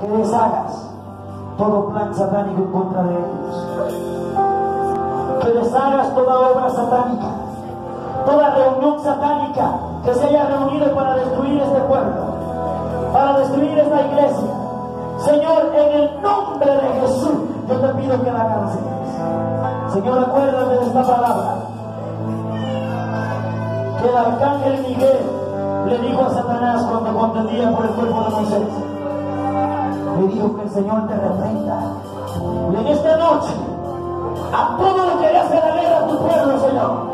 que deshagas todo plan satánico en contra de ellos. Que deshagas toda obra satánica, toda reunión satánica que se haya reunido para destruir este pueblo, para destruir esta iglesia. Señor, en el nombre de Jesús, yo te pido que la canceles. Señor, acuérdame de esta palabra. Que el arcángel Miguel le dijo a Satanás cuando contendía por el cuerpo de Moisés le dijo que el Señor te reprenda. Y en esta noche, a todo lo que le hace la guerra a tu pueblo, Señor,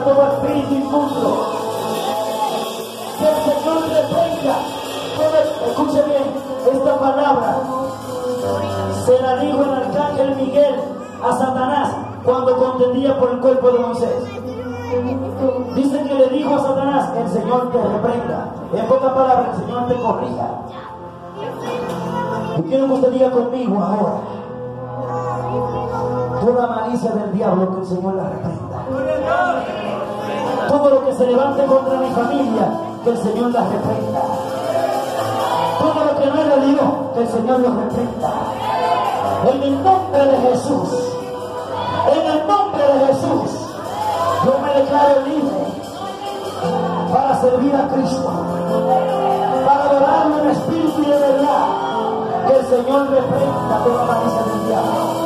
reprenda todo espíritu inmundo. Que el Señor reprenda todo. Escuche bien, esta palabra se la dijo el arcángel Miguel a Satanás cuando contendía por el cuerpo de Moisés. Dice que le dijo a Satanás, el Señor te reprenda. En pocas palabras, el Señor te corrija. Yo quiero que usted diga conmigo ahora. Toda malicia del diablo que el Señor la reprenda. Se levante contra mi familia, que el Señor la reprenda. Todo lo que no de Dios, que el Señor lo reprenda. En el nombre de Jesús. En el nombre de Jesús. Yo me declaro libre para servir a Cristo. Para adorarlo en espíritu y de verdad. Que el Señor reprenda toda malicia del diablo.